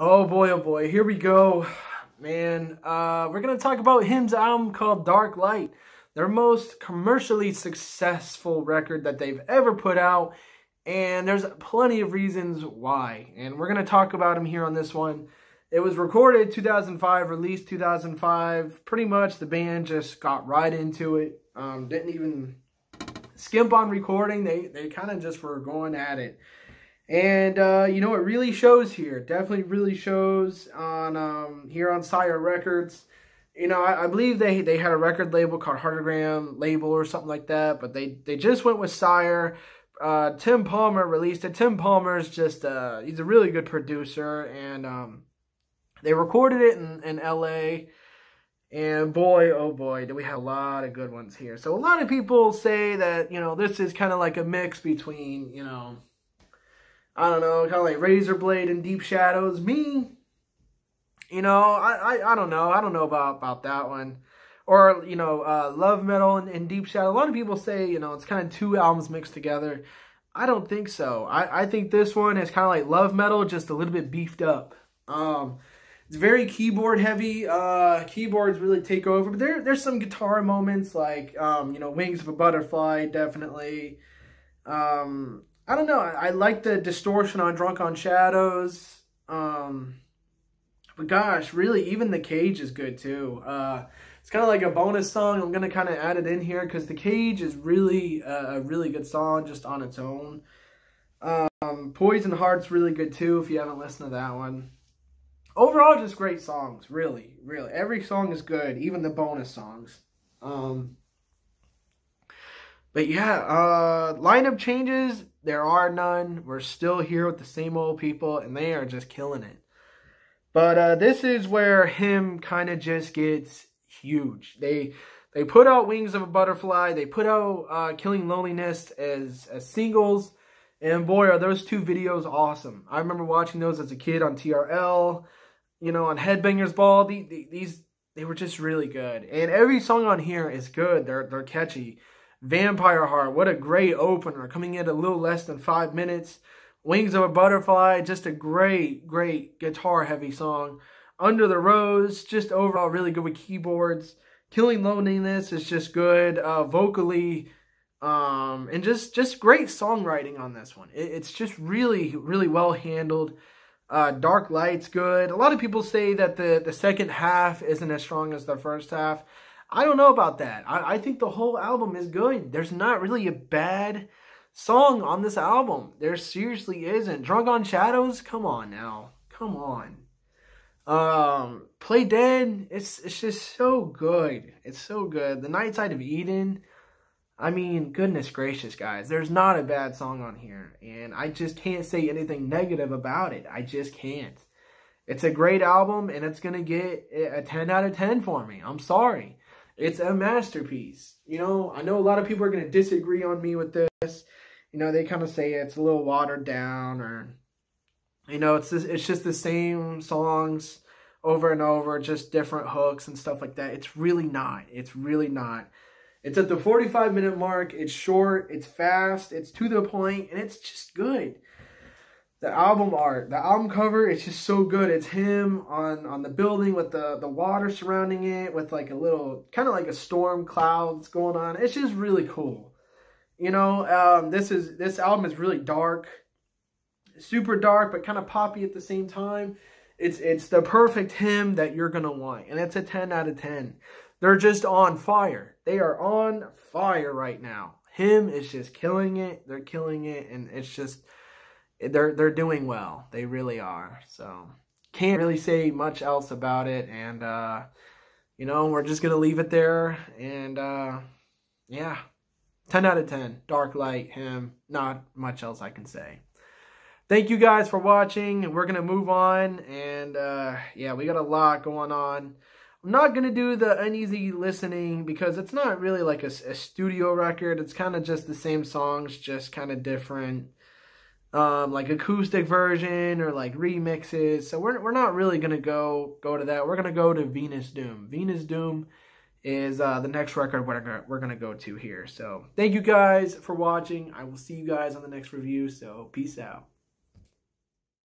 Oh boy, oh boy, here we go. Man, uh, we're gonna talk about Him's album called Dark Light. Their most commercially successful record that they've ever put out. And there's plenty of reasons why. And we're gonna talk about them here on this one. It was recorded 2005, released 2005. Pretty much the band just got right into it. Um, didn't even skimp on recording. They, they kind of just were going at it. And, uh, you know, it really shows here. Definitely really shows on um, here on Sire Records. You know, I, I, believe they, they had a record label called Heartagram Label or something like that. But they, they just went with Sire. Uh, Tim Palmer released it. Tim Palmer's just, uh, he's a really good producer. And um, they recorded it in, in L.A., and boy, oh boy, do we have a lot of good ones here. So a lot of people say that, you know, this is kind of like a mix between, you know, I don't know, kind of like Razor Blade and Deep Shadows. Me, you know, I, I, I don't know. I don't know about, about that one. Or, you know, uh, Love Metal and, and Deep Shadow. A lot of people say, you know, it's kind of two albums mixed together. I don't think so. I, I think this one is kind of like Love Metal, just a little bit beefed up. Um, it's very keyboard heavy. Uh, keyboards really take over. But there, there's some guitar moments like, um, you know, Wings of a Butterfly, definitely. Um, I don't know. I, I, like the distortion on Drunk on Shadows. Um, but gosh, really, even the cage is good too. Uh, it's kind of like a bonus song. I'm gonna kind of add it in here because the cage is really a, a, really good song just on its own. Um, Poison Heart's really good too if you haven't listened to that one. Overall, just great songs. Really, really, every song is good, even the bonus songs. Um, but yeah, uh, lineup changes there are none. We're still here with the same old people, and they are just killing it. But uh, this is where him kind of just gets huge. They they put out Wings of a Butterfly. They put out uh, Killing Loneliness as as singles, and boy, are those two videos awesome. I remember watching those as a kid on TRL, you know, on Headbangers Ball. these they were just really good, and every song on here is good. They're they're catchy. Vampire Heart, what a great opener, coming in a little less than five minutes. Wings of a Butterfly, just a great, great guitar heavy song. Under the Rose, just overall really good with keyboards. Killing Loneliness is just good uh, vocally, um, and just just great songwriting on this one. It, it's just really, really well handled. Uh, Dark Light's good. A lot of people say that the, the second half isn't as strong as the first half. I don't know about that. I, I think the whole album is good. There's not really a bad song on this album. There seriously isn't. Drunk on Shadows? Come on now. Come on. Um, Play Dead, it's it's just so good. It's so good. The Night Side of Eden, I mean, goodness gracious, guys. There's not a bad song on here. And I just can't say anything negative about it. I just can't. It's a great album, and it's going to get a 10 out of 10 for me. I'm sorry. It's a masterpiece. You know, I know a lot of people are going to disagree on me with this. You know, they kind of say it's a little watered down or, you know, it's, just, it's just the same songs over and over, just different hooks and stuff like that. It's really not. It's really not. It's at the 45 minute mark. It's short, it's fast, it's to the point, and it's just good the album art, the album cover, it's just so good. It's him on on the building with the the water surrounding it, with like a little kind of like a storm clouds going on. It's just really cool. You know, um, this is this album is really dark, super dark, but kind of poppy at the same time. It's it's the perfect Him that you're gonna want, and it's a 10 out of 10. They're just on fire. They are on fire right now. Him is just killing it. They're killing it, and it's just they're they're doing well. They really are. So can't really say much else about it. And uh, you know, we're just gonna leave it there. And uh, yeah, ten out of ten. Dark Light, him. Not much else I can say. Thank you guys for watching. We're gonna move on. And uh, yeah, we got a lot going on. I'm not going to do the uneasy listening because it's not really like a, a studio record. It's kind of just the same songs, just kind of different um, like acoustic version or like remixes. So we're we're not really gonna go go to that. We're gonna go to Venus Doom. Venus Doom is uh, the next record we're gonna we're gonna go to here. So thank you guys for watching. I will see you guys on the next review. So peace out.